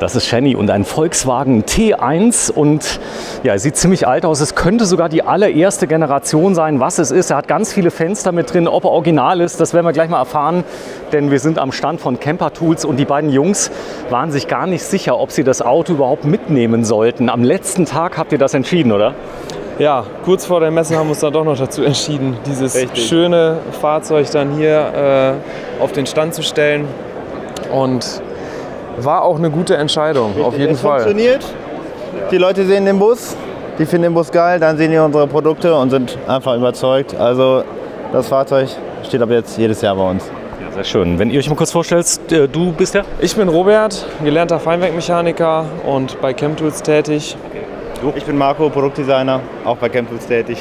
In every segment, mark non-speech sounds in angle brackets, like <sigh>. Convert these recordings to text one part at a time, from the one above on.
Das ist Shenny und ein Volkswagen T1 und ja, er sieht ziemlich alt aus. Es könnte sogar die allererste Generation sein, was es ist. Er hat ganz viele Fenster mit drin. Ob er original ist, das werden wir gleich mal erfahren, denn wir sind am Stand von Camper Tools und die beiden Jungs waren sich gar nicht sicher, ob sie das Auto überhaupt mitnehmen sollten. Am letzten Tag habt ihr das entschieden, oder? Ja, kurz vor der Messe haben wir uns dann doch noch dazu entschieden, dieses Richtig. schöne Fahrzeug dann hier äh, auf den Stand zu stellen. Und war auch eine gute Entscheidung, auf jeden es Fall. funktioniert. Die Leute sehen den Bus, die finden den Bus geil, dann sehen die unsere Produkte und sind einfach überzeugt. Also das Fahrzeug steht ab jetzt jedes Jahr bei uns. Ja, sehr schön. Wenn ihr euch mal kurz vorstellt, äh, du bist der? Ich bin Robert, gelernter Feinwerkmechaniker und bei Chemtools tätig. Ich bin Marco, Produktdesigner, auch bei Campus tätig.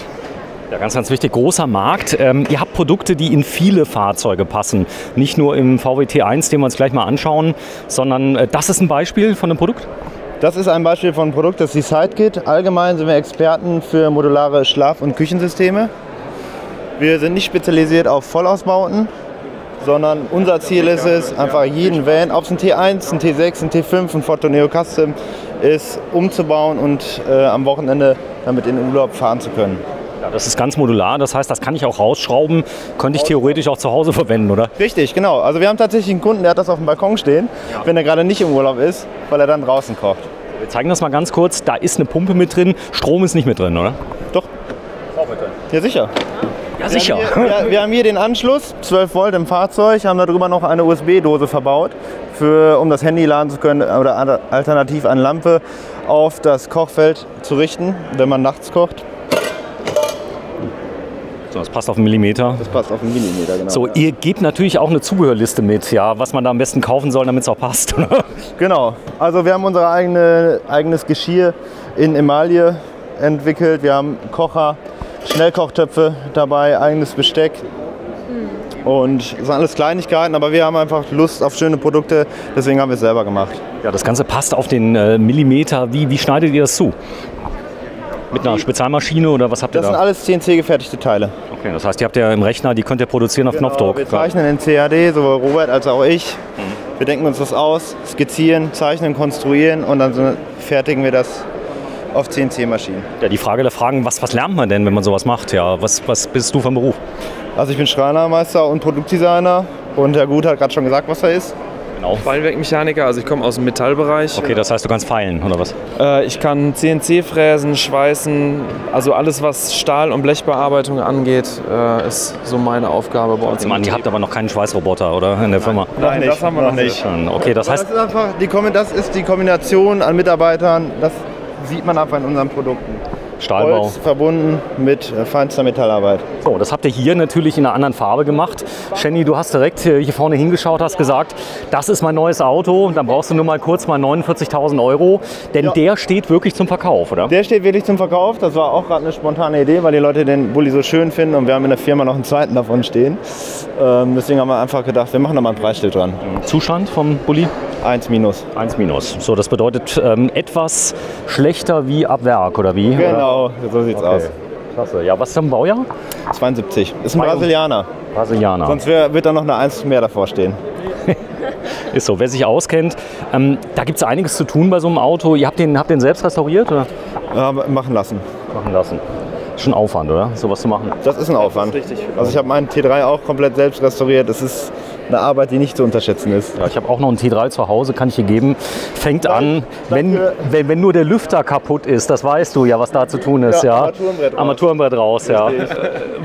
Ja, ganz, ganz wichtig, großer Markt. Ähm, ihr habt Produkte, die in viele Fahrzeuge passen. Nicht nur im VW T1, den wir uns gleich mal anschauen, sondern äh, das ist ein Beispiel von einem Produkt. Das ist ein Beispiel von einem Produkt, das die Sidekit. Allgemein sind wir Experten für modulare Schlaf- und Küchensysteme. Wir sind nicht spezialisiert auf Vollausbauten, sondern unser Ziel ist es, einfach jeden Van, ob es ein T1, ein T6, ein T5, ein Ford Custom ist, umzubauen und äh, am Wochenende damit in den Urlaub fahren zu können. Ja, das ist ganz modular, das heißt, das kann ich auch rausschrauben, könnte ich theoretisch auch zu Hause verwenden, oder? Richtig, genau. Also wir haben tatsächlich einen Kunden, der hat das auf dem Balkon stehen, wenn er gerade nicht im Urlaub ist, weil er dann draußen kocht. Wir zeigen das mal ganz kurz. Da ist eine Pumpe mit drin, Strom ist nicht mit drin, oder? Doch. Ja, sicher. Ja, sicher. Wir haben, hier, wir, wir haben hier den Anschluss, 12 Volt im Fahrzeug, haben darüber noch eine USB-Dose verbaut, für, um das Handy laden zu können oder alternativ eine Lampe auf das Kochfeld zu richten, wenn man nachts kocht. So, das passt auf einen Millimeter. Das passt auf einen Millimeter, genau. So, ihr gebt natürlich auch eine Zubehörliste mit, ja, was man da am besten kaufen soll, damit es auch passt. Genau. Also wir haben unser eigene, eigenes Geschirr in Emaille entwickelt. Wir haben Kocher, Schnellkochtöpfe dabei, eigenes Besteck. Und das sind alles Kleinigkeiten, aber wir haben einfach Lust auf schöne Produkte, deswegen haben wir es selber gemacht. Ja, das Ganze passt auf den äh, Millimeter. Wie, wie schneidet ihr das zu? Mit einer Spezialmaschine oder was habt ihr Das sind da? alles CNC-gefertigte Teile. Okay, das heißt, ihr habt ja im Rechner, die könnt ihr produzieren auf Knopfdruck. Wir zeichnen in CAD, sowohl Robert als auch ich. Wir denken uns das aus, skizzieren, zeichnen, konstruieren und dann fertigen wir das auf CNC-Maschinen. Ja, die Frage der Fragen, was, was lernt man denn, wenn man sowas macht? Ja, was, was bist du vom Beruf? Also ich bin Schreinermeister und Produktdesigner und Herr Gut hat gerade schon gesagt, was er ist. Genau. Feinwerkmechaniker, also ich komme aus dem Metallbereich. Okay, das heißt, du kannst feilen, oder was? Äh, ich kann CNC fräsen, schweißen, also alles, was Stahl- und Blechbearbeitung angeht, äh, ist so meine Aufgabe bei uns. Ich meine, ihr habt aber noch keinen Schweißroboter, oder? In der Firma? Nein, das haben wir noch nicht. Okay, das heißt, das, ist einfach die, Kombi- das ist die Kombination an Mitarbeitern, das sieht man einfach in unseren Produkten. Stahlbau. Holz verbunden mit äh, feinster Metallarbeit. So, das habt ihr hier natürlich in einer anderen Farbe gemacht. Shenny, du hast direkt äh, hier vorne hingeschaut, hast gesagt, das ist mein neues Auto. Dann brauchst du nur mal kurz mal 49.000 Euro, denn Ja. der steht wirklich zum Verkauf, oder? Der steht wirklich zum Verkauf. Das war auch gerade eine spontane Idee, weil die Leute den Bulli so schön finden und wir haben in der Firma noch einen zweiten davon stehen. Ähm, deswegen haben wir einfach gedacht, wir machen da mal ein Preisschild dran. Zustand vom Bulli? 1 minus. 1 minus. So, das bedeutet ähm, etwas schlechter wie ab Werk, oder wie? Oder? Genau, so sieht's aus. Klasse. Ja, was ist im Baujahr? 72. Ist ein Brasilianer. Brasilianer. Sonst wär, wird da noch eine 1 mehr davor stehen. <laughs> Ist so. Wer sich auskennt, ähm, da gibt es einiges zu tun bei so einem Auto. Ihr habt den, habt den selbst restauriert oder Ja, machen lassen. machen lassen? Schon Aufwand, oder? Sowas zu machen. Das ist ein Aufwand. Also ich habe meinen T3 auch komplett selbst restauriert. Das ist eine Arbeit, die nicht zu unterschätzen ist. Ja, ich habe auch noch einen T3 zu Hause, kann ich dir geben. Fängt an, wenn, wenn, wenn nur der Lüfter kaputt ist, das weißt du ja, was da zu tun ist. Ja, Ja, Armaturenbrett raus. Armaturenbrett raus, ja.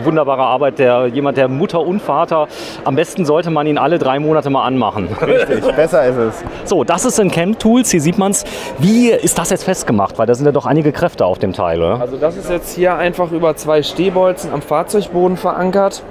Wunderbare Arbeit, der, jemand, der Mutter und Vater, am besten sollte man ihn alle drei Monate mal anmachen. Richtig, besser ist es. So, das ist ein Camp Tools, hier sieht man es. Wie ist das jetzt festgemacht? Weil da sind ja doch einige Kräfte auf dem Teil, oder? Also das ist jetzt hier einfach über zwei Stehbolzen am Fahrzeugboden verankert,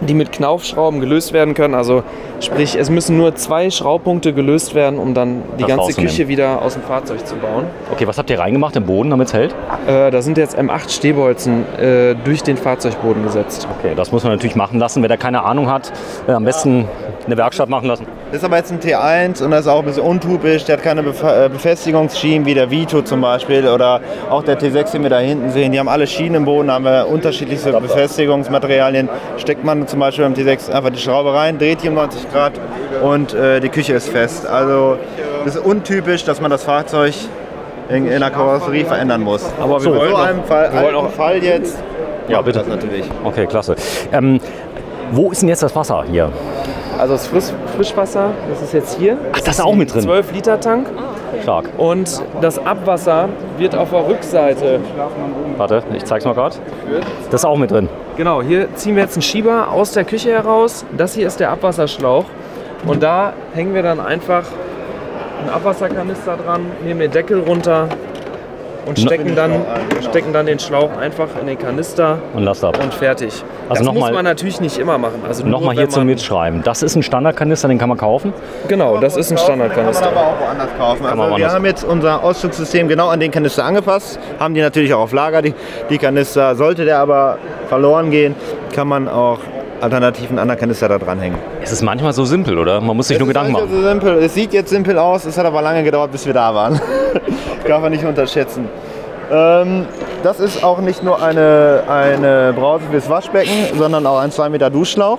die mit Knaufschrauben gelöst werden können. Also sprich, es müssen nur zwei Schraubpunkte gelöst werden, um dann die Das ganze. Küche wieder aus dem Fahrzeug zu bauen. Okay, was habt ihr reingemacht im Boden, damit es hält? Äh, da sind jetzt M8 Stehbolzen äh, durch den Fahrzeugboden gesetzt. Okay, das muss man natürlich machen lassen. Wer da keine Ahnung hat, äh, am besten eine Werkstatt machen lassen. Das ist aber jetzt ein T1 und das ist auch ein bisschen untypisch. Der hat keine äh, Befestigungsschienen wie der Vito zum Beispiel oder auch der T6, den wir da hinten sehen. Die haben alle Schienen im Boden, haben unterschiedlichste Befestigungsmaterialien. Steckt man zum Beispiel beim T6 einfach die Schraube rein, dreht die um 90 Grad und äh, die Küche ist fest. Also das ist untypisch, dass man das Fahrzeug in, in der Karosserie verändern muss. Aber wir so, wollen so auch- einem Fall, wir wollen auch- Fall jetzt. Ja, bitte. Das natürlich. Okay, klasse. Ähm, wo ist denn jetzt das Wasser hier? Also das Frisch Frischwasser, das ist jetzt hier. Ach, das ist auch mit drin. 12 Liter Tank. Stark. Und das Abwasser wird auf der Rückseite. Warte, ich zeig's mal gerade. Das ist auch mit drin. Genau, hier ziehen wir jetzt einen Schieber aus der Küche heraus. Das hier ist der Abwasserschlauch. Und da hängen wir dann einfach einen Abwasserkanister dran, nehmen den Deckel runter und stecken dann, stecken dann den Schlauch einfach in den Kanister Und lass ab. und fertig. Also das noch muss mal- man natürlich nicht immer machen. Also nur, Nochmal hier zum Mitschreiben. Das ist ein Standardkanister, den kann man kaufen. Genau, das ist ein Kann man Standardkanister. aber auch woanders kaufen. Also wir woanders. haben jetzt unser Auszugssystem genau an den Kanister angepasst, haben die natürlich auch auf Lager, die, die Kanister. Sollte der aber verloren gehen, kann man auch alternativ einen anderen Kanister da dranhängen. Es ist manchmal so simpel, oder? Man muss sich nur Es ist Gedanken machen. So simpel. Es sieht jetzt simpel aus, es hat aber lange gedauert, bis wir da waren. <laughs> Darf man nicht unterschätzen. Ähm, das ist auch nicht nur eine, eine Brause fürs Waschbecken, sondern auch ein 2 Meter Duschschlauch.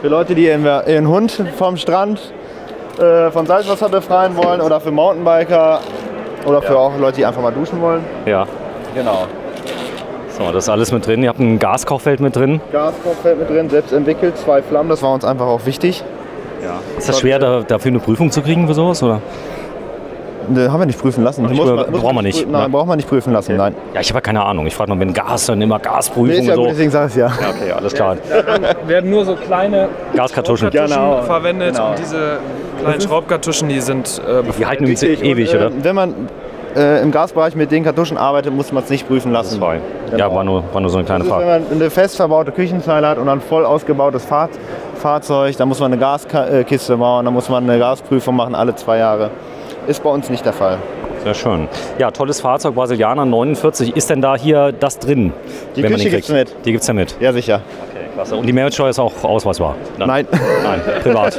Für Leute, die ihren, ihren Hund vom Strand äh, von Salzwasser befreien wollen oder für Mountainbiker oder für auch Leute, die einfach mal duschen wollen. Ja. Genau. So, das ist alles mit drin. Ihr habt ein Gaskochfeld mit drin. Gaskochfeld mit drin, selbst entwickelt, zwei Flammen, das war uns einfach auch wichtig. Ist das schwer, da, dafür eine Prüfung zu kriegen für sowas? Oder? Ne, haben wir nicht prüfen lassen. Nicht prü- braucht man nicht nicht, prüfen- Nein, ne? braucht man nicht prüfen lassen, nein. Ja, ich habe ja keine Ahnung. Ich frage mal, wenn Gas, dann immer Gasprüfung Nee, ist ja und gut, so. deswegen sage ich es ja. Ja, okay, alles klar. werden nur so kleine Gaskartuschen. Schraubkartuschen Genau, verwendet. genau. Und diese kleinen Schraubkartuschen, die sind äh, Die halten übrigens ewig, Und, äh, oder? Wenn man äh, im Gasbereich mit den Kartuschen arbeitet, muss man es nicht prüfen lassen. Genau. Ja, war nur, war nur so eine kleine Das ist, wenn Frage. man eine fest verbaute Küchenzeile hat und ein voll ausgebautes Fahr Fahrzeug, dann muss man eine Gaskiste bauen, dann muss man eine Gasprüfung machen alle zwei Jahre. Ist bei uns nicht der Fall. Sehr schön. Ja, tolles Fahrzeug, Brasilianer 49. Ist denn da hier das drin? Die Küche gibt's mit. Die gibt's ja mit. Ja, sicher. Klasse. Und die Mehrwertsteuer ist auch ausweisbar? Dann? Nein. Nein, privat.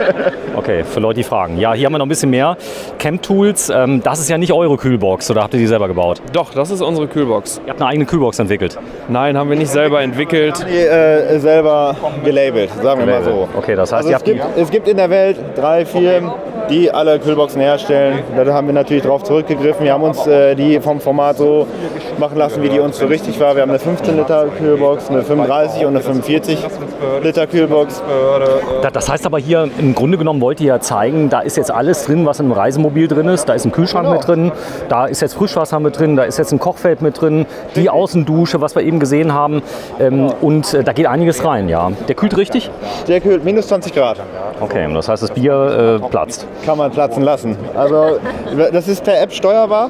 Okay, für Leute, die fragen. Ja, hier haben wir noch ein bisschen mehr. Camp Tools, ähm, das ist ja nicht eure Kühlbox, oder habt ihr die selber gebaut? Doch, das ist unsere Kühlbox. Ihr habt eine eigene Kühlbox entwickelt. Nein, haben wir nicht selber entwickelt. Die, äh, selber gelabelt, sagen wir mal so. Okay, das heißt, Also ihr es, habt die. gibt, es gibt in der Welt drei Firmen, die alle Kühlboxen herstellen. Da haben wir natürlich darauf zurückgegriffen. Wir haben uns äh, die vom Format so machen lassen, wie die uns so richtig war. Wir haben eine 15 Liter Kühlbox, eine 35 und eine 45 Liter Kühlbox. Da- Das heißt aber hier, im Grunde genommen wollt ihr ja zeigen, da ist jetzt alles drin, was im Reisemobil drin ist. Da ist ein Kühlschrank Genau. mit drin, da ist jetzt Frischwasser mit drin, da ist jetzt ein Kochfeld mit drin, die Außendusche, was wir eben gesehen haben. Ähm, und äh, da geht einiges rein, ja. Der kühlt richtig? Der kühlt minus 20 Grad. Okay, das heißt, das Bier äh, platzt. Kann man platzen lassen. Also das ist per App steuerbar.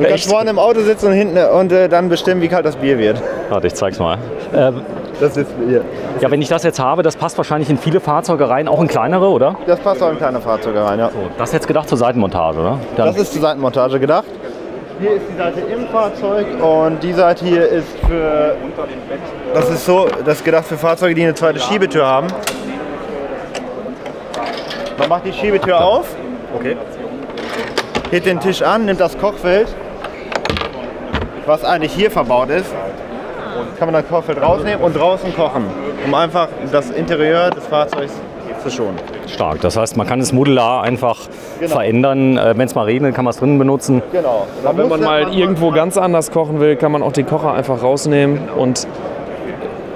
Du kannst vorne im Auto sitzen und hinten und äh, dann bestimmen, wie kalt das Bier wird. Warte, ich zeig's mal. Ähm, Das ist hier. ja, wenn ich das jetzt habe, das passt wahrscheinlich in viele Fahrzeuge rein, auch in kleinere, oder? Das passt auch in kleine Fahrzeuge rein, ja. Das ist jetzt gedacht zur Seitenmontage, oder? Dann, Das ist zur Seitenmontage gedacht. Hier ist die Seite im Fahrzeug und die Seite hier ist für. Das ist so, das ist gedacht für Fahrzeuge, die eine zweite Schiebetür haben. Man macht die Schiebetür auf, okay. hebt den Tisch an, nimmt das Kochfeld, was eigentlich hier verbaut ist, kann man das Kochfeld rausnehmen und draußen kochen, um einfach das Interieur des Fahrzeugs zu schonen. Stark. Das heißt, man kann es modular einfach Genau. verändern. Äh, wenn es mal regnet, kann man es drinnen benutzen. Genau. Wenn man mal irgendwo ganz anders kochen will, kann man auch den Kocher einfach rausnehmen und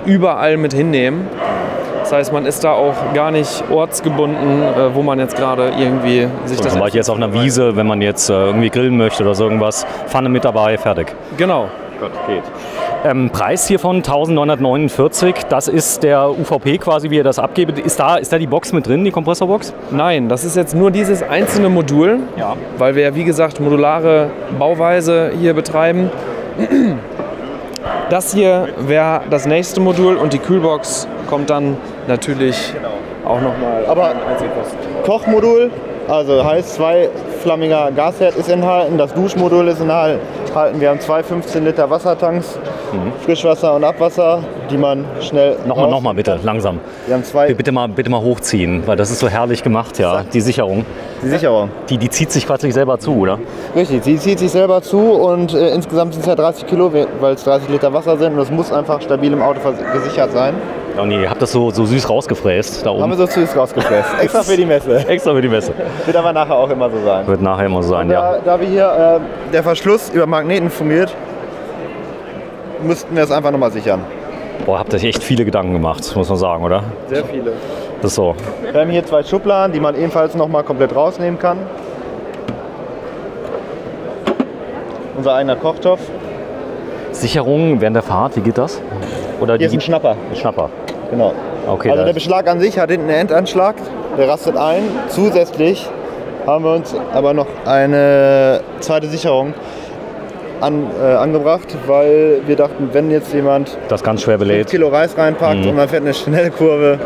überall mit hinnehmen. Das heißt, man ist da auch gar nicht ortsgebunden, äh, wo man jetzt gerade irgendwie sich So, das zum Beispiel jetzt auf einer Wiese, wenn man jetzt äh, irgendwie grillen möchte oder so irgendwas. Pfanne mit dabei, fertig. Genau. geht. Ähm, Preis hiervon 1949, das ist der UVP quasi, wie ihr das abgebt. Ist da, ist da die Box mit drin, die Kompressorbox? Nein, das ist jetzt nur dieses einzelne Modul, Ja. weil wir ja wie gesagt modulare Bauweise hier betreiben. Das hier wäre das nächste Modul und die Kühlbox kommt dann natürlich auch nochmal. Aber Kochmodul, also heißt zwei flammiger Gasherd ist enthalten, das Duschmodul ist enthalten. Wir haben zwei 15 Liter Wassertanks, Frischwasser und Abwasser, die man schnell Nochmal, nochmal bitte, langsam. Wir haben zwei, Bitte mal, bitte mal hochziehen, weil das ist so herrlich gemacht, ja. Die Sicherung, die Sicherung. die, die zieht sich quasi selber zu, oder? Richtig, sie zieht sich selber zu und äh, insgesamt sind es ja 30 Kilo, weil es 30 Liter Wasser sind und das muss einfach stabil im Auto gesichert sein. Oh nee, ihr habt das so, so süß rausgefräst da Haben wir oben. so süß rausgepresst. Extra für die Messe. <laughs> Extra für die Messe. Wird aber nachher auch immer so sein. Wird nachher immer so sein, ja. Da, da wir hier äh, der Verschluss über Magneten fungiert, müssten wir es einfach nochmal sichern. Boah, habt euch echt viele Gedanken gemacht, muss man sagen, oder? Sehr viele. Das ist so. Wir haben hier zwei Schubladen, die man ebenfalls nochmal komplett rausnehmen kann. Unser eigener Kochtopf. Sicherung während der Fahrt, wie geht das? Oder Hier ist ein Schnapper. ein Schnapper. Genau. Okay, also der Beschlag an sich hat hinten einen Endanschlag, der rastet ein. Zusätzlich haben wir uns aber noch eine zweite Sicherung an, äh, angebracht, weil wir dachten, wenn jetzt jemand das ganz schwer 5 belädt. Kilo Reis reinpackt Mhm. und man fährt eine schnelle Kurve,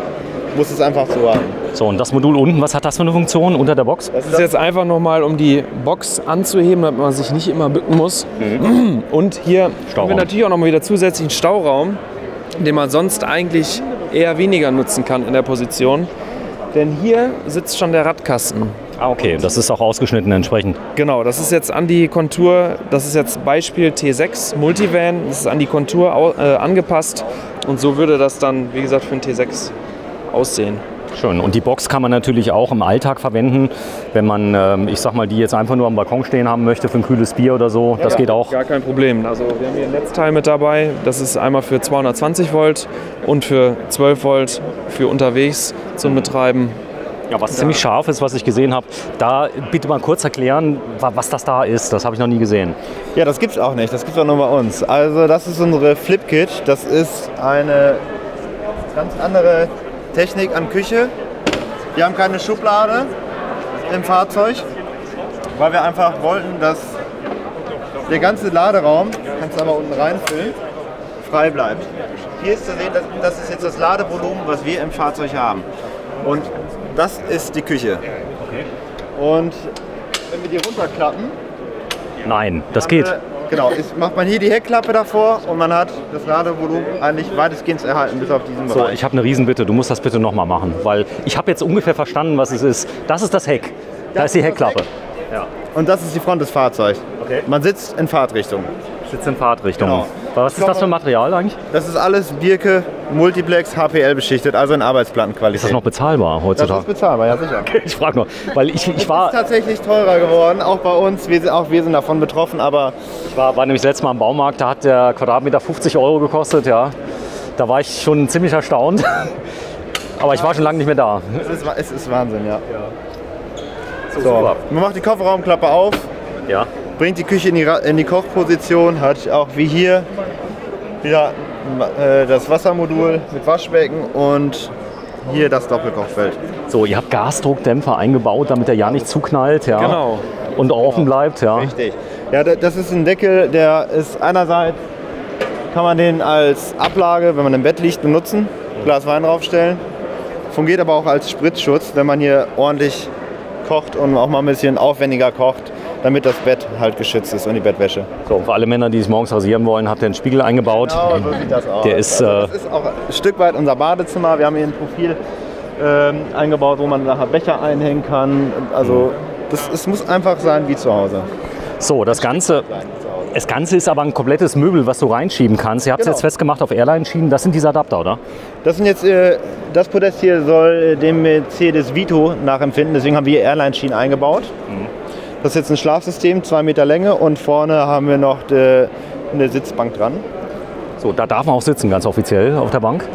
muss es einfach so haben. So, und das Modul unten, was hat das für eine Funktion unter der Box? Das ist jetzt einfach nochmal, um die Box anzuheben, damit man sich nicht immer bücken muss. Und hier haben Stauraum. wir natürlich auch nochmal wieder zusätzlichen Stauraum, den man sonst eigentlich eher weniger nutzen kann in der Position. Denn hier sitzt schon der Radkasten. Ah, okay, das ist auch ausgeschnitten entsprechend. Genau, das ist jetzt an die Kontur, das ist jetzt Beispiel T6 Multivan, das ist an die Kontur äh, angepasst und so würde das dann, wie gesagt, für ein T6 aussehen. Schön. Und die Box kann man natürlich auch im Alltag verwenden, wenn man, ähm, ich sag mal, die jetzt einfach nur am Balkon stehen haben möchte für ein kühles Bier oder so. das geht auch. Gar kein Problem. Also wir haben hier ein Netzteil mit dabei. Das ist einmal für 220 Volt und für 12 Volt für unterwegs zum Betreiben. Ja, was ziemlich scharf ist, was ich gesehen habe. Da bitte mal kurz erklären, wa- was das da ist. Das habe ich noch nie gesehen. Ja, das gibt's auch nicht. Das gibt's auch nur bei uns. Also das ist unsere Flip-Kit. Das ist eine ganz andere Technik an Küche. Wir haben keine Schublade im Fahrzeug, weil wir einfach wollten, dass der ganze Laderaum, kannst du aber unten reinfüllen, frei bleibt. Hier ist zu sehen, das, das ist jetzt das Ladevolumen, was wir im Fahrzeug haben. Und das ist die Küche. Und wenn wir die runterklappen, Nein, das geht. Genau, ist, macht man hier die Heckklappe davor und man hat das Ladevolumen eigentlich weitestgehend erhalten, bis auf diesen So, Bereich. ich habe eine Riesenbitte. Du musst das bitte nochmal machen, weil ich habe jetzt ungefähr verstanden, was es ist. Das ist das Heck. Da Das ist die ist das Heckklappe. Und das ist die Front des Fahrzeugs. Okay. Man sitzt in Fahrtrichtung. Sitzt in Fahrtrichtung. Genau. Was ist das für ein Material eigentlich? Das ist alles Birke Multiplex HPL beschichtet, also in Arbeitsplattenqualität. Ist das noch bezahlbar das heutzutage? ist bezahlbar, ja sicher. <laughs> Ich frage nur, weil ich, ich, ist war, tatsächlich teurer geworden, auch bei uns. Wir, sind- auch wir sind davon betroffen, aber ich war, war nämlich das letzte Mal im Baumarkt, da hat der Quadratmeter 50 Euro gekostet. Ja. Da war ich schon ziemlich erstaunt. <laughs> Aber ich war schon lange nicht mehr da. es ist, es ist Wahnsinn, ja. So, So, super. man macht die Kofferraumklappe auf, Ja. Bringt die Küche in die, in die Kochposition, hat auch wie hier wieder äh, das Wassermodul mit Waschbecken und hier das Doppelkochfeld. So, ihr habt Gasdruckdämpfer eingebaut, damit der ja nicht zuknallt. Ja. Genau. Und auch offen bleibt. Ja. Richtig. Ja, da- das ist ein Deckel, der ist einerseits, kann man den als Ablage, wenn man im Bett liegt, benutzen, Glas Wein draufstellen. Fungiert aber auch als Spritzschutz, wenn man hier ordentlich kocht und auch mal ein bisschen aufwendiger kocht, damit das Bett halt geschützt ist und die Bettwäsche. So, für alle Männer, die sich morgens rasieren wollen, habt ihr einen Spiegel eingebaut. Genau, so sieht das aus. Der ist, also äh, das ist auch ein Stück weit unser Badezimmer. Wir haben hier ein Profil ähm, eingebaut, wo man nachher Becher einhängen kann. Also das, es muss einfach sein wie zu Hause. So, das Ganze, das Ganze ist aber ein komplettes Möbel, was du reinschieben kannst. Ihr habt es Genau. jetzt festgemacht auf Airline-Schienen. Das sind diese Adapter, oder? Das sind jetzt, äh, das Podest hier soll äh, dem Mercedes Vito nachempfinden, deswegen haben wir Airline-Schienen eingebaut. Das ist jetzt ein Schlafsystem, zwei Meter Länge und vorne haben wir noch de, eine Sitzbank dran. So, da darf man auch sitzen, ganz offiziell auf der Bank.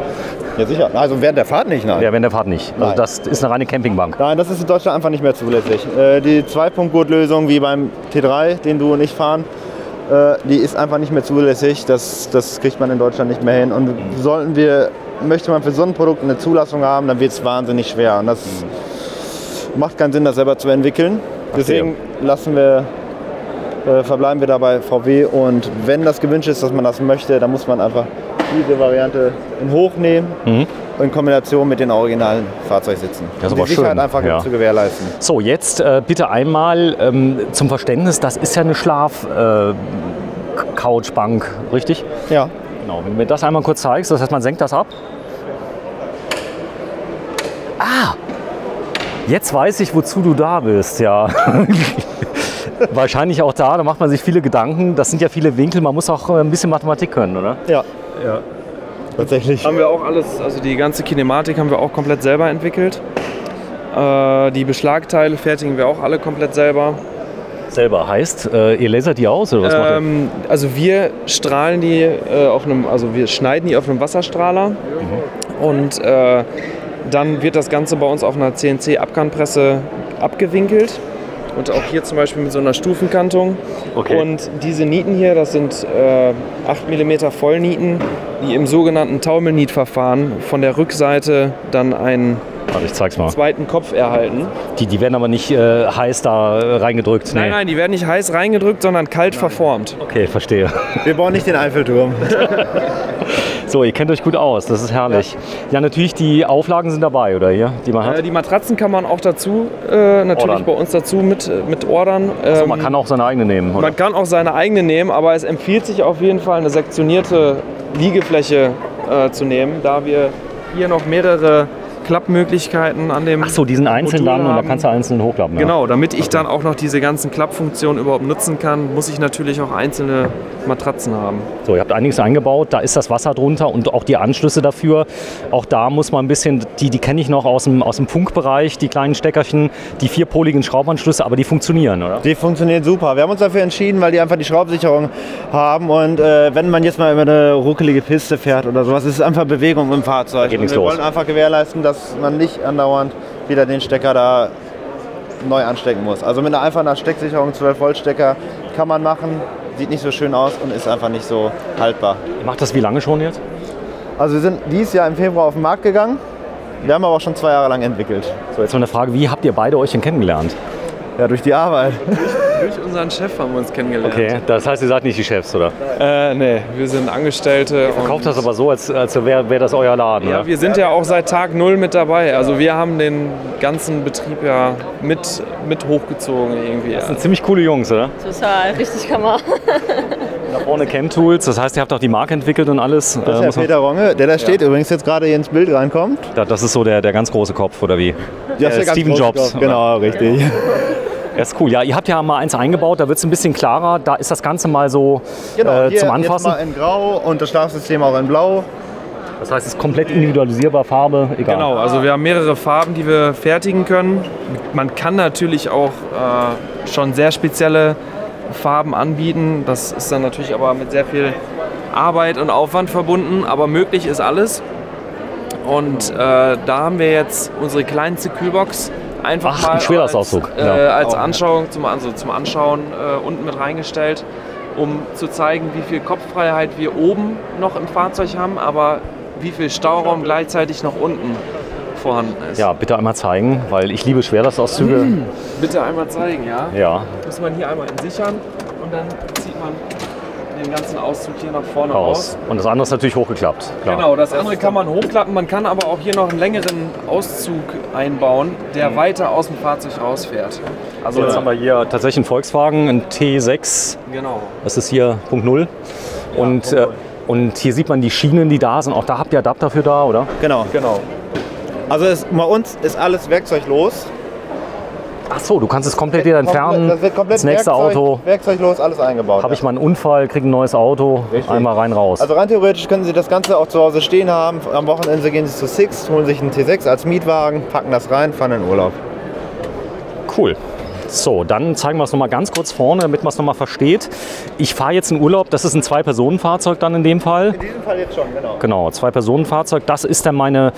Ja sicher, also während der Fahrt nicht, nein. Ja, während der Fahrt nicht. Also Nein. das ist eine reine Campingbank. Nein, das ist in Deutschland einfach nicht mehr zulässig. Äh, die Zweipunktgurtlösung wie beim T3, den du und ich fahren, äh, die ist einfach nicht mehr zulässig. Das, das kriegt man in Deutschland nicht mehr hin. Und sollten wir, möchte man für so ein Produkt eine Zulassung haben, dann wird es wahnsinnig schwer. Und das macht keinen Sinn, das selber zu entwickeln. Deswegen lassen wir, äh, verbleiben wir dabei VW. Und wenn das gewünscht ist, dass man das möchte, dann muss man einfach diese Variante in hoch nehmen in Kombination mit den originalen Fahrzeugsitzen. Das ist um die Sicherheit schön, einfach ja. zu gewährleisten. So, jetzt äh, bitte einmal ähm, zum Verständnis, das ist ja eine Schlaf-Couchbank, äh, Couchbank, richtig? Ja. Genau, wenn du mir das einmal kurz zeigst, das heißt, man senkt das ab. Ah, jetzt weiß ich, wozu du da bist, ja. <laughs> Wahrscheinlich auch da, da macht man sich viele Gedanken. Das sind ja viele Winkel, man muss auch äh, ein bisschen Mathematik können, oder? Ja. tatsächlich. Haben wir auch alles, also die ganze Kinematik haben wir auch komplett selber entwickelt. Äh, die Beschlagteile fertigen wir auch alle komplett selber. Selber heißt, äh, ihr lasert die aus oder was macht ihr? Ähm, also wir strahlen die äh, auf einem, also wir schneiden die auf einem Wasserstrahler und äh, dann wird das Ganze bei uns auf einer CNC-Abkantpresse abgewinkelt und auch hier zum Beispiel mit so einer Stufenkantung. Okay. Und diese Nieten hier, das sind äh, 8 mm Vollnieten, die im sogenannten Taumelnietverfahren von der Rückseite dann einen Warte, ich zeig's mal. zweiten Kopf erhalten. Die, die werden aber nicht äh, heiß da reingedrückt. Nein, nein, die werden nicht heiß reingedrückt, sondern kalt verformt. Okay, verstehe. Wir bauen nicht den Eiffelturm. <laughs> So, ihr kennt euch gut aus, das ist herrlich. Ja, natürlich, die Auflagen sind dabei, oder hier, die man hat? Äh, die Matratzen kann man auch dazu, äh, natürlich Ordern. bei uns dazu mit, mit ordern. so, Ähm, man kann auch seine eigene nehmen, oder? man kann auch seine eigene nehmen, aber es empfiehlt sich auf jeden Fall eine sektionierte Liegefläche äh, zu nehmen, da wir hier noch mehrere Klappmöglichkeiten an dem Ach so, diesen einzelnen Modul dann und da kannst du einzeln hochklappen. Ja. Genau, damit ich dann auch noch diese ganzen Klappfunktionen überhaupt nutzen kann, muss ich natürlich auch einzelne Matratzen haben. So, ihr habt einiges eingebaut, da ist das Wasser drunter und auch die Anschlüsse dafür. Auch da muss man ein bisschen, die, die kenne ich noch aus dem, aus dem Funkbereich, die kleinen Steckerchen, die vierpoligen Schraubanschlüsse, aber die funktionieren, oder? Die funktioniert super. Wir haben uns dafür entschieden, weil die einfach die Schraubsicherung haben. Und äh, wenn man jetzt mal über eine ruckelige Piste fährt oder sowas, ist es einfach Bewegung im Fahrzeug. geht und wir los. wollen einfach gewährleisten, dass man nicht andauernd wieder den Stecker da neu anstecken muss. Also mit einer einfachen Stecksicherung, 12 Volt Stecker, kann man machen. Sieht nicht so schön aus und ist einfach nicht so haltbar. Ihr macht das wie lange schon jetzt? Also wir sind dieses Jahr im Februar auf den Markt gegangen. Wir haben aber auch schon zwei Jahre lang entwickelt. So, jetzt mal eine Frage, wie habt ihr beide euch denn kennengelernt? Ja, durch die Arbeit. <laughs> Durch unseren Chef haben wir uns kennengelernt. Okay, das heißt, ihr seid nicht die Chefs, oder? Äh, nee, wir sind Angestellte. Verkauft das aber so, als, als wäre wär das euer Laden, Ja, oder? wir sind ja auch seit Tag null mit dabei. Also wir haben den ganzen Betrieb ja mit, mit hochgezogen irgendwie. Das sind ziemlich coole Jungs, oder? Total, richtig Kammer. <laughs> Da vorne Chem-Tools, das heißt, ihr habt auch die Marke entwickelt und alles. Das Äh, ist der man- Peter Ronge, der da steht übrigens jetzt gerade hier ins Bild reinkommt. Ja, das ist so der, der ganz große Kopf, oder wie? Das ist der ganz Steven Jobs. Kopf. Genau, richtig. <laughs> Das ist cool. Ja, ihr habt ja mal eins eingebaut, da wird es ein bisschen klarer. Da ist das Ganze mal so äh, Genau, hier zum Jetzt Anfassen. mal in Grau und das Schlafsystem auch in Blau. Das heißt, es ist komplett individualisierbar, Farbe, egal. Genau, also wir haben mehrere Farben, die wir fertigen können. Man kann natürlich auch äh, schon sehr spezielle Farben anbieten. Das ist dann natürlich aber mit sehr viel Arbeit und Aufwand verbunden, aber möglich ist alles. Und äh, da haben wir jetzt unsere kleinste Kühlbox einfach Ach, ein mal als, äh, als Anschauung zum, also zum Anschauen äh, unten mit reingestellt, um zu zeigen, wie viel Kopffreiheit wir oben noch im Fahrzeug haben, aber wie viel Stauraum gleichzeitig noch unten vorhanden ist. Ja, bitte einmal zeigen, weil ich liebe Schwerlastauszüge. Bitte einmal zeigen, ja? Ja, Muss man hier einmal entsichern und dann zieht man den ganzen Auszug hier nach vorne raus. raus. Und das andere ist natürlich hochgeklappt. Klar. Genau, das andere kann man hochklappen. Man kann aber auch hier noch einen längeren Auszug einbauen, der weiter aus dem Fahrzeug rausfährt. Also So, jetzt haben wir hier tatsächlich einen Volkswagen, ein T6. genau. Das ist hier Punkt Null. Und, äh, und hier sieht man die Schienen, die da sind. Auch da habt ihr Adapter für da, oder? Genau. Genau. Also es, bei uns ist alles werkzeuglos. Ach so, du kannst es komplett wieder entfernen. Das wird komplett das nächste Werkzeug, Auto. werkzeuglos alles eingebaut. Habe ich mal einen Unfall, kriege ein neues Auto, Richtig. einmal rein raus. Also rein theoretisch können Sie das Ganze auch zu Hause stehen haben. Am Wochenende gehen Sie zu Six, holen sich einen T6 als Mietwagen, packen das rein, fahren in den Urlaub. Cool. So, dann zeigen wir es nochmal ganz kurz vorne, damit man es nochmal versteht. Ich fahre jetzt in Urlaub, das ist ein Zwei-Personen-Fahrzeug dann in dem Fall. In diesem Fall jetzt schon, genau. Genau, Zwei-Personen-Fahrzeug. Das ist dann meine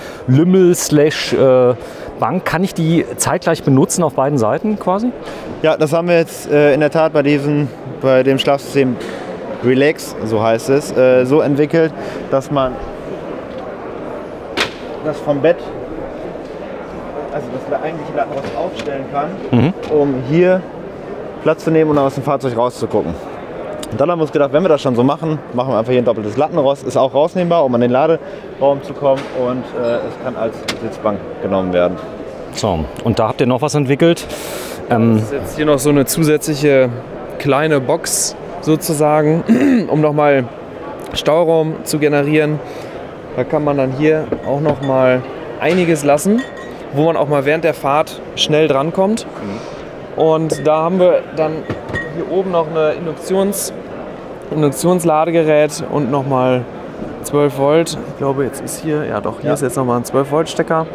Lümmel-Bank. Kann ich die zeitgleich benutzen auf beiden Seiten quasi? Ja, das haben wir jetzt äh, in der Tat bei, diesem, bei dem Schlafsystem Relax, so heißt es, äh, so entwickelt, dass man das vom Bett, also das eigentliche Lattenrost aufstellen kann, Mhm. um hier Platz zu nehmen und aus dem Fahrzeug rauszugucken. Und dann haben wir uns gedacht, wenn wir das schon so machen, machen wir einfach hier ein doppeltes Lattenrost. Ist auch rausnehmbar, um an den Laderaum zu kommen und äh, es kann als Sitzbank genommen werden. So, und da habt ihr noch was entwickelt. Ähm, Das ist jetzt hier noch so eine zusätzliche kleine Box sozusagen, <clears throat> um nochmal Stauraum zu generieren. Da kann man dann hier auch nochmal einiges lassen, wo man auch mal während der Fahrt schnell drankommt. Und da haben wir dann hier oben noch eine Induktions, Induktionsladegerät und nochmal 12 Volt. Ich glaube, jetzt ist hier, ja doch, hier ist jetzt nochmal ein 12 Volt Stecker.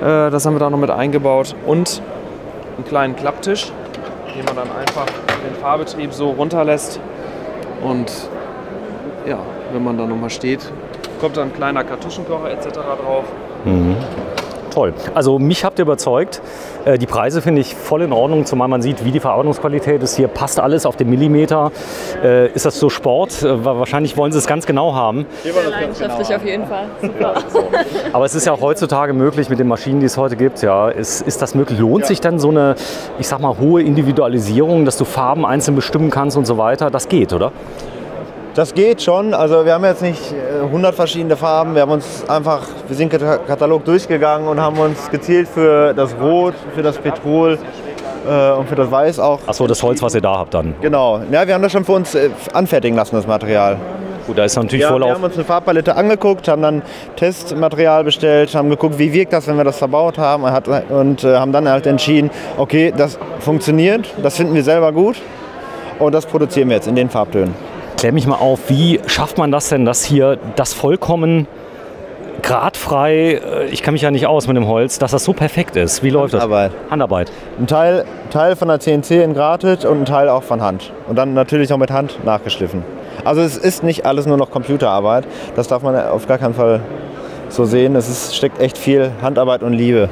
Äh, das haben wir da noch mit eingebaut. Und einen kleinen Klapptisch, den man dann einfach den Fahrbetrieb so runterlässt. Und ja, wenn man da nochmal steht, kommt dann ein kleiner Kartuschenkocher etc. drauf. Toll. Also mich habt ihr überzeugt. Äh, Die Preise finde ich voll in Ordnung, zumal man sieht, wie die Verarbeitungsqualität ist. Hier passt alles auf den Millimeter. Äh, Ist das so Sport? Äh, wa- Wahrscheinlich wollen sie es ganz genau haben. Sehr leidenschaftlich auf jeden Fall. Super. Aber es ist ja auch heutzutage möglich mit den Maschinen, die es heute gibt. Ja, ist, ist das möglich? Lohnt sich dann so eine, ich sag mal, hohe Individualisierung, dass du Farben einzeln bestimmen kannst und so weiter? Das geht, oder? Das geht schon. Also wir haben jetzt nicht äh, 100 verschiedene Farben. Wir haben uns einfach, wir sind Kata- Katalog durchgegangen und haben uns gezielt für das Rot, für das Petrol äh, und für das Weiß auch. Achso, das Holz, was ihr da habt dann. Genau. Ja, wir haben das schon für uns äh, anfertigen lassen, das Material. Gut, da ist natürlich Ja, voll wir haben uns eine Farbpalette angeguckt, haben dann Testmaterial bestellt, haben geguckt, wie wirkt das, wenn wir das verbaut haben hat, und äh, haben dann halt entschieden, okay, das funktioniert, das finden wir selber gut und das produzieren wir jetzt in den Farbtönen. Klär mich mal auf, wie schafft man das denn, dass hier das vollkommen gradfrei, äh, ich kann mich ja nicht aus mit dem Holz, dass das so perfekt ist? Wie läuft das? Handarbeit. Handarbeit. Ein Teil, Teil von der CNC engratet und ein Teil auch von Hand. Und dann natürlich auch mit Hand nachgeschliffen. Also es ist nicht alles nur noch Computerarbeit. Das darf man auf gar keinen Fall so sehen. Es ist, steckt echt viel Handarbeit und Liebe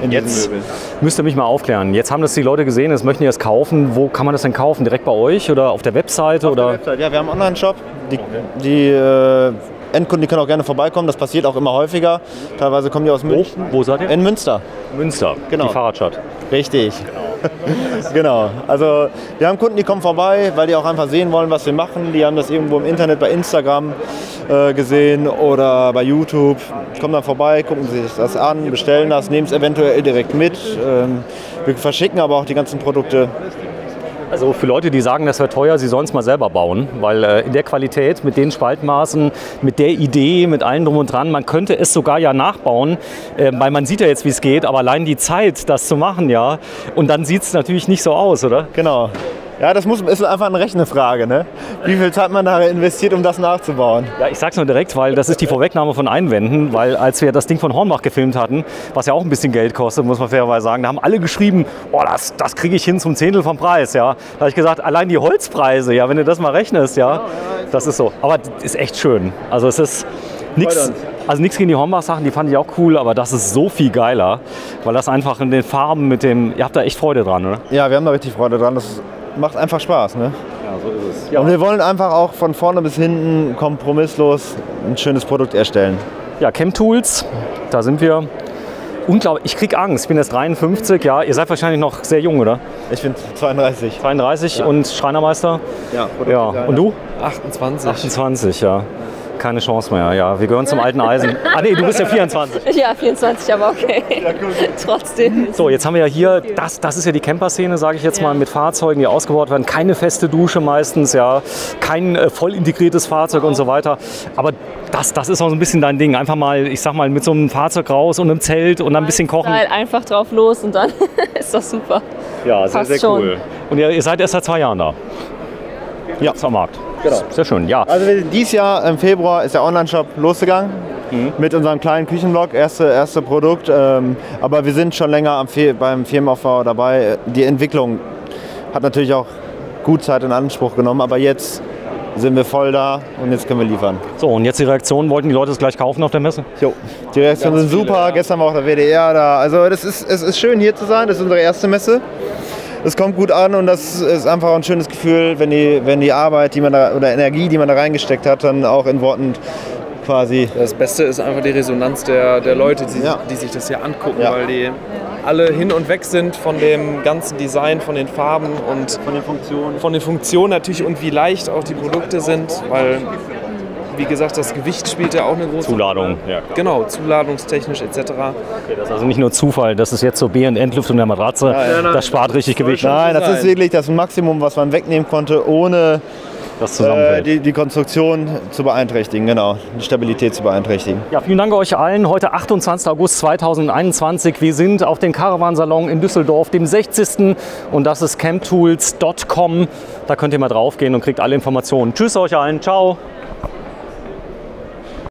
diesen Jetzt müsst ihr mich mal aufklären. Jetzt haben das die Leute gesehen, jetzt möchten die das kaufen. Wo kann man das denn kaufen? Direkt bei euch oder auf der Webseite? oder? Ja, wir haben einen Online-Shop. Die, die äh, Endkunden die können auch gerne vorbeikommen. Das passiert auch immer häufiger. Teilweise kommen die aus München. Wo seid ihr? In Münster. Münster, Genau. die Fahrradstadt. Richtig. genau. <laughs> Also wir haben Kunden, die kommen vorbei, weil die auch einfach sehen wollen, was wir machen. Die haben das irgendwo im Internet bei Instagram äh, gesehen oder bei YouTube. Kommen dann vorbei, gucken sich das an, bestellen das, nehmen es eventuell direkt mit. Ähm, wir verschicken aber auch die ganzen Produkte. Also für Leute, die sagen, das wäre teuer, sie sollen es mal selber bauen, weil äh, in der Qualität, mit den Spaltmaßen, mit der Idee, mit allem drum und dran, man könnte es sogar ja nachbauen, äh, weil man sieht ja jetzt, wie es geht, aber allein die Zeit, das zu machen, ja, und dann sieht es natürlich nicht so aus, oder? Genau. Ja, das muss, ist einfach eine Rechnefrage. Ne? Wie viel Zeit man da investiert, um das nachzubauen? Ja, ich sag's nur direkt, weil das ist die Vorwegnahme von Einwänden, weil als wir das Ding von Hornbach gefilmt hatten, was ja auch ein bisschen Geld kostet, muss man fairerweise sagen, da haben alle geschrieben, oh, das, das kriege ich hin zum Zehntel vom Preis, ja. Da habe ich gesagt, allein die Holzpreise, ja, wenn du das mal rechnest, ja, das ist so. Aber das ist echt schön. Also es ist nichts, also nichts gegen die Hornbach-Sachen, die fand ich auch cool, aber das ist so viel geiler, weil das einfach in den Farben mit dem, ihr habt da echt Freude dran, oder? Ja, wir haben da richtig Freude dran. Das macht einfach Spaß. Ne? Ja, so ist es. Und wir wollen einfach auch von vorne bis hinten kompromisslos ein schönes Produkt erstellen. Ja, Chemtools, da sind wir. Unglaublich, ich krieg Angst. Ich bin jetzt 53, ja. Ihr seid wahrscheinlich noch sehr jung, oder? Ich bin 32. 32 und Schreinermeister? Ja, Ja. Und du? 28. 28, ja. Keine Chance mehr, ja. Wir gehören zum alten Eisen. Ah nee, du bist ja 24. <laughs> Ja, 24, aber okay. <laughs> Trotzdem. So, jetzt haben wir ja hier, das, das ist ja die Camper-Szene, sage ich jetzt mal, mit Fahrzeugen, die ausgebaut werden. Keine feste Dusche meistens, ja. Kein äh, voll integriertes Fahrzeug und so weiter. Aber das, das ist auch so ein bisschen dein Ding. Einfach mal, ich sag mal, mit so einem Fahrzeug raus und einem Zelt und dann ein bisschen kochen. Halt einfach drauf los und dann <laughs> ist das super. Ja, sehr, Passt sehr schon. cool. Und ihr, ihr seid erst seit zwei Jahren da? Ja. Am Markt. Genau. Sehr schön, ja. Also dieses Jahr im Februar ist der Online-Shop losgegangen. Mit unserem kleinen Küchenblock, erste, erste Produkt. Ähm, aber wir sind schon länger am Fe beim Firmenaufbau dabei. Die Entwicklung hat natürlich auch gut Zeit in Anspruch genommen, aber jetzt sind wir voll da und jetzt können wir liefern. So, und jetzt die Reaktion, wollten die Leute es gleich kaufen auf der Messe? Jo. Die Reaktionen sind super. Gestern war auch der WDR da. Also das ist, es ist schön hier zu sein. Das ist unsere erste Messe. Es kommt gut an und das ist einfach ein schönes Gefühl, wenn die, wenn die Arbeit, die man da, oder Energie, die man da reingesteckt hat, dann auch in Worten quasi. Das Beste ist einfach die Resonanz der, der Leute, die, Ja. die sich das hier angucken, Ja. weil die alle hin und weg sind von dem ganzen Design, von den Farben und Von den Funktionen. von den Funktionen natürlich und wie leicht auch die Produkte sind, weil, wie gesagt, das Gewicht spielt ja auch eine große Zuladung, Rolle. ja. Genau, zuladungstechnisch etc. Das ist also nicht nur Zufall, das ist jetzt so B- und Entlüftung der Matratze. Das spart richtig Gewicht, Nein, das sein. ist wirklich das Maximum, was man wegnehmen konnte, ohne das äh, die, die Konstruktion zu beeinträchtigen, genau, die Stabilität zu beeinträchtigen. Ja, vielen Dank euch allen. Heute 28. August 2021. Wir sind auf dem Caravansalon in Düsseldorf, dem 60. Und das ist camptools.com. Da könnt ihr mal draufgehen und kriegt alle Informationen. Tschüss euch allen. Ciao.